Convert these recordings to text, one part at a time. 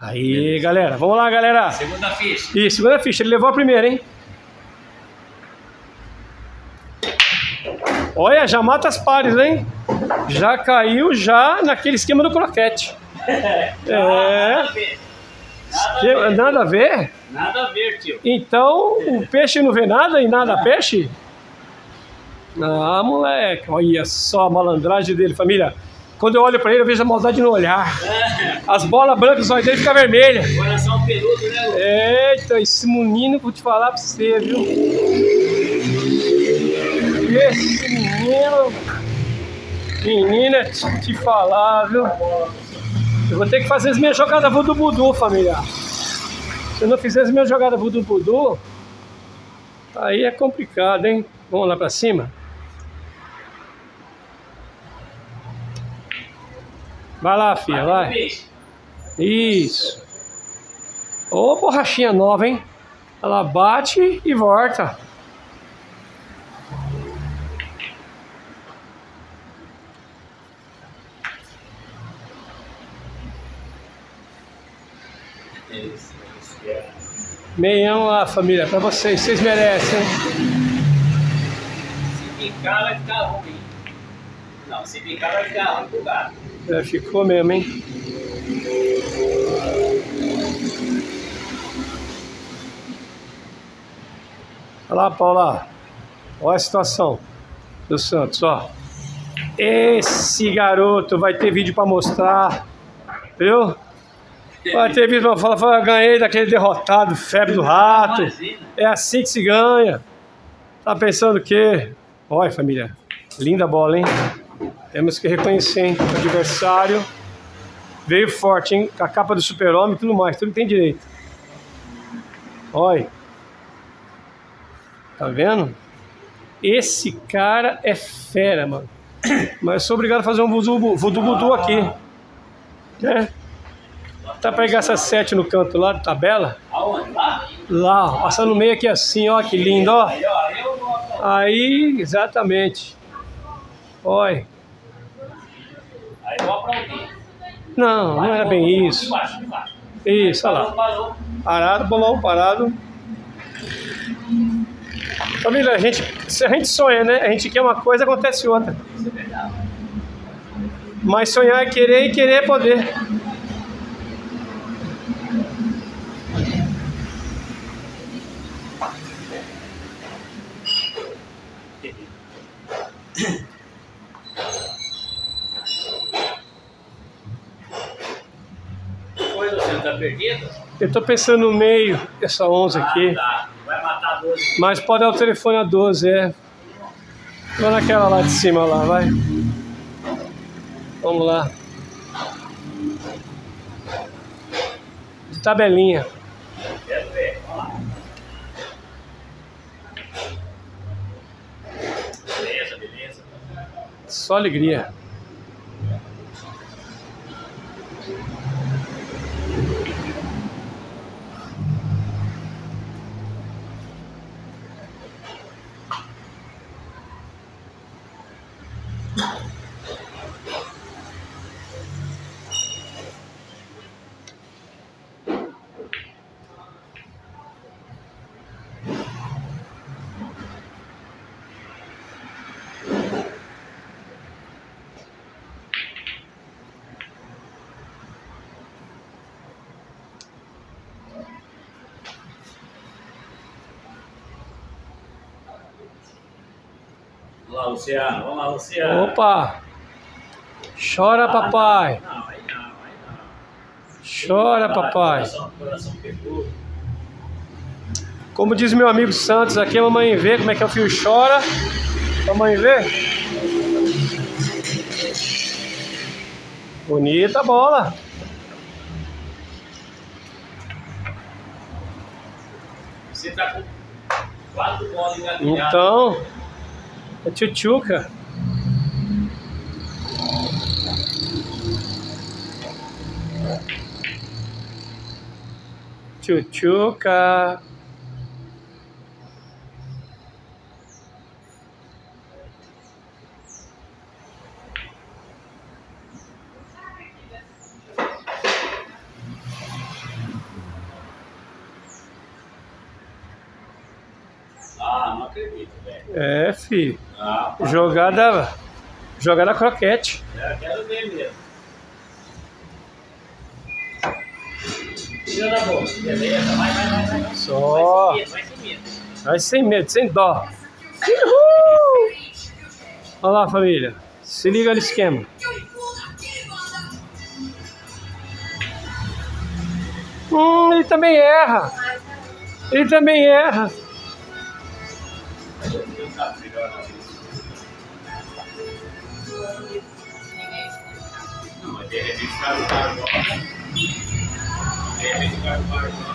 Aí, galera. Vamos lá, galera. Segunda ficha. E segunda ficha. Ele levou a primeira, hein? Olha, já mata as pares, hein? Já caiu já naquele esquema do croquete. É. Nada a ver. Nada a Que- ver. Nada a ver? Nada a ver, tio. Então, o peixe não vê nada e nada peixe? Ah, moleque, olha só a malandragem dele, família. Quando eu olho pra ele, eu vejo a maldade no olhar. As bolas brancas, olhos dele ficam vermelhas. Coração peludo, né, Lu? Eita, esse menino, vou te falar pra você, viu? Esse menino. Menina, te, te falar, viu? Eu vou ter que fazer as minhas jogadas voodoo voodoo, família. Se eu não fizer as minhas jogadas voodoo voodoo, aí é complicado, hein? Vamos lá pra cima? Vai lá, filha, Vai. Isso. Ô, borrachinha nova, hein? Ela bate e volta. Meião lá, família, pra vocês. Vocês merecem? Se picar, vai ficar ruim. Não, se picar, vai ficar ruim pro gato. É, ficou mesmo, hein? Olha lá, Paula. Olha a situação do Santos, ó. Esse garoto vai ter vídeo pra mostrar, viu? Vai ter vídeo pra falar, falar, ganhei daquele derrotado, febre do rato. É assim que se ganha. Tá pensando o quê? Olha, família, linda bola, hein? Temos que reconhecer, hein? O adversário veio forte, hein? Com a capa do super-homem e tudo mais, tudo tem direito. Olha. Tá vendo? Esse cara é fera, mano. Mas sou obrigado a fazer um voodoo aqui. Né? Tá pegar essa sete no canto lá da tabela. Lá? Ó, passando no meio aqui assim, ó, que lindo, ó. Aí, exatamente. Olha. Aí eu aplaudi. Não, não era bem isso. Isso, olha lá. Parado, bolão, parado. Família, a gente, se a gente sonha, né? A gente quer uma coisa, acontece outra. É. Mas sonhar é querer e querer é poder. Luciano, tá perdido? Eu tô pensando no meio, essa 11 aqui. Ah, tá. Vai matar 12. Mas pode dar o telefone a 12, é. Vai naquela lá de cima lá, vai. Vamos lá. De tabelinha. Quero ver. Vamos lá. Beleza, beleza. Só alegria. Luciano. Vamos lá, Luciano. Opa! Chora, papai. Não, aí não, aí não. Chora, papai. Coração, coração. Como diz meu amigo Santos aqui, a mamãe vê como é que é o fio chora. Mamãe vê. Bonita bola. Você tá com quatro bolas engatilhadas. Então, é tchutchuca. Tchutchuca. Acredito, velho. É, fi. Ah, pá, Jogada. Jogada croquete. eu quero ver mesmo. Tira da boca, beleza? Vai, vai, vai, vai. vai. Só. Vai sem medo, vai sem medo. Vai sem medo, sem dó. Uhul! Olha lá, família. Se liga no esquema. Hum, ele também erra. Ele também erra. Melhor na. Não, mas de repente o cara o cara joga. De repente o cara o cara joga.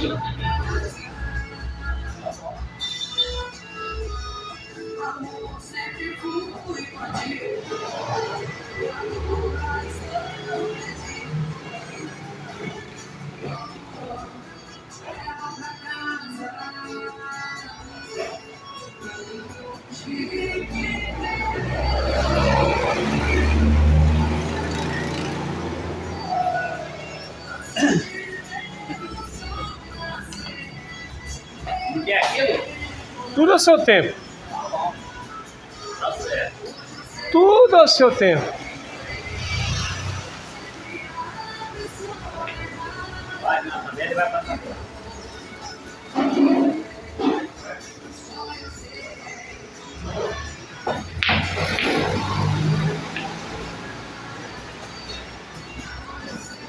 O que é aquilo? Tudo ao seu tempo. Tudo ao seu tempo.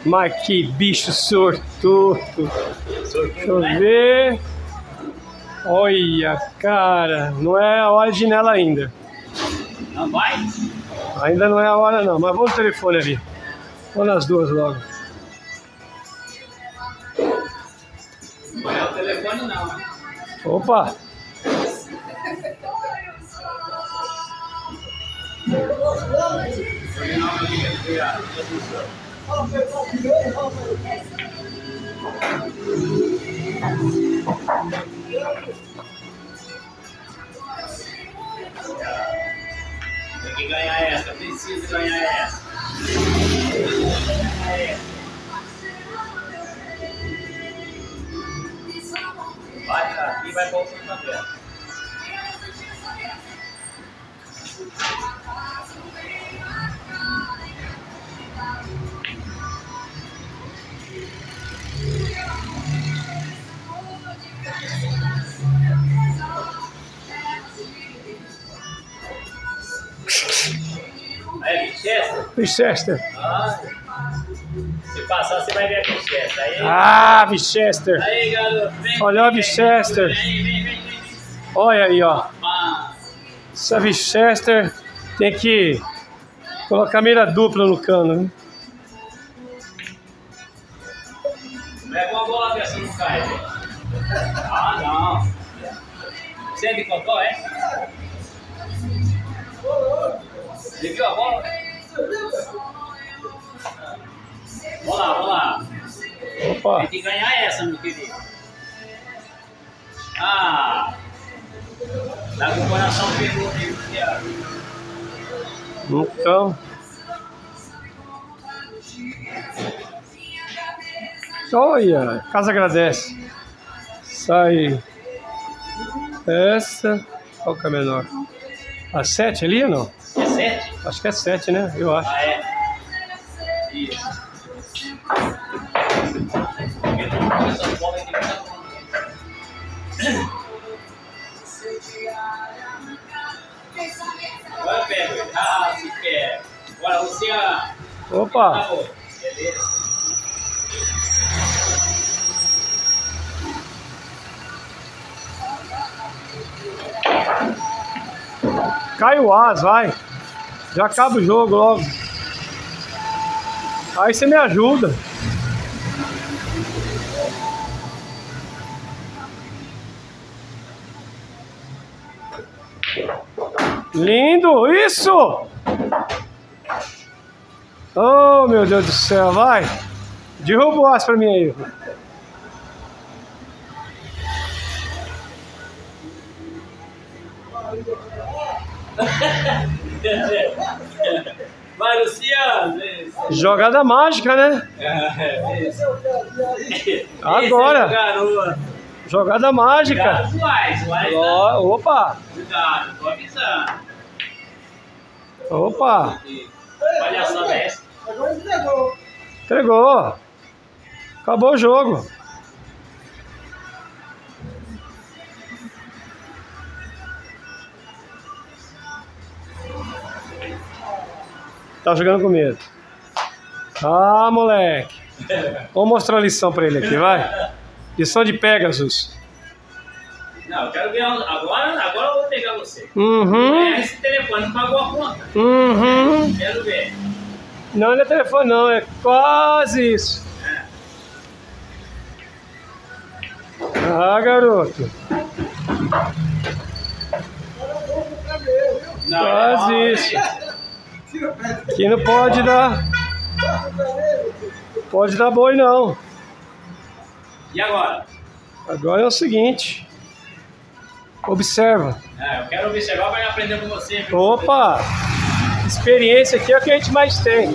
Mas que bicho sortudo. Deixa eu ver. Olha, cara, não é a hora de ir nela ainda. Não vai? Ainda não é a hora não, mas vamos no telefone ali. Vamos nas duas logo. Não é o telefone não. né? Opa! Tem que ganhar essa, precisa ganhar essa. Ganhar essa. Vai aqui, vai o Santander. Aí, Chester. Winchester. Ah, se passar, você vai ver a Chester. Aí, Ah, Winchester. aí garoto. Vem, Olha vem, Winchester. Vem, vem, vem, vem. vem. Olha aí, ó. Essa Winchester tem que colocar mira dupla no cano. Né? Pega uma bola dessa, não cai. Ah, não. Você é de cotó, é? Opa! Tem que ganhar essa, meu querido. Ah! Tá com o coração pegou mesmo. Então. Olha, casa agradece. Sai. Essa. Qual que é a menor? A 7 ali ou não? É sete? Acho que é 7, né? Eu acho. Ah, é. Isso. Agora ele. Ah, se. Agora, Luciano. Opa! Beleza. Cai o as, vai. Já acaba o jogo logo. Aí você me ajuda. Lindo, isso! Oh, meu Deus do céu, vai. Derruba o as pra mim aí. Vai, Luciano. Jogada mágica, né? É. Agora. É. Jogada mágica. Opa, Cuidado, tô avisando. Opa. Palhaçada é essa? Agora entregou. Entregou. Acabou o jogo. Tá jogando com medo. Ah, moleque. Vamos mostrar a lição pra ele aqui, vai. Lição de Pegasus. Não, eu quero ver. Agora, agora eu vou pegar você. Uhum, É, esse telefone não pagou a conta. uhum. Quero ver. Não, não é telefone não, é quase isso. Ah, garoto. Não, Quase não, isso. Aqui não pode dar. Pode dar boi não. E agora? Agora é o seguinte. Observa. É, eu quero observar para aprender com você. viu? Opa! Experiência aqui é o que a gente mais tem.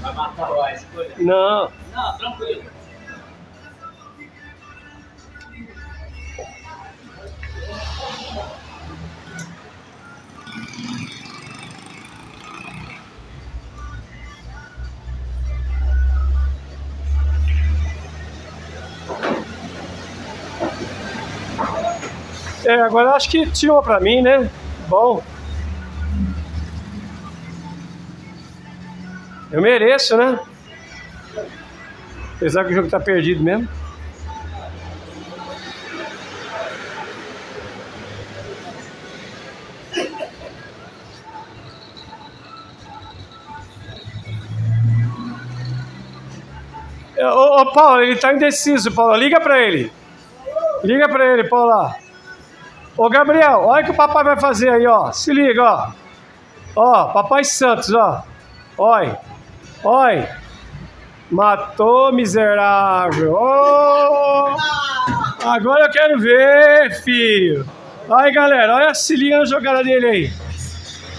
Vai matar cuida. Não. Não, tranquilo. É, agora acho que tirou pra mim, né? Bom. Eu mereço, né? Apesar que o jogo tá perdido mesmo. É, Ô, ô Paulo, ele tá indeciso, Paulo. Liga pra ele. Liga pra ele, Paulo. Ô Gabriel, olha o que o papai vai fazer aí, ó. Se liga, ó. Ó, papai Santos, ó. Oi. Oi. Matou, miserável. Ô! Agora eu quero ver, filho. Aí, galera, olha, se liga na jogada dele aí.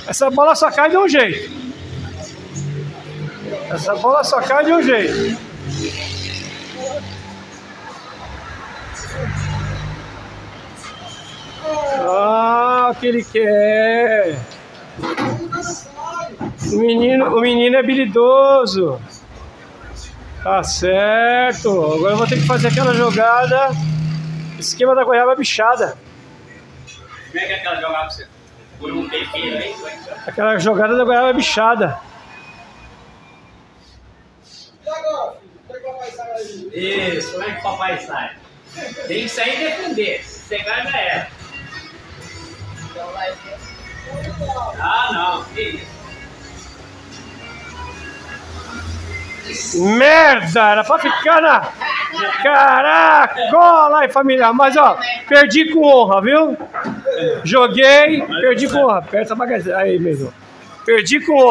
Essa bola só cai de um jeito. Essa bola só cai de um jeito. Que ele quer. O menino, o menino é habilidoso. Tá certo. Agora eu vou ter que fazer aquela jogada. Esquema da goiaba bichada. Como é que é aquela jogada pra você? Por um tempinho aí? como é que é? Aquela jogada da goiaba bichada. Isso, como é que o papai sai? Tem que sair e defender. Se pegar já era. Ah? Merda, era pra ficar na caracola aí, família. Mas ó, perdi com honra, viu? Joguei, perdi com honra. Aperta a bagageira aí mesmo. Perdi com honra.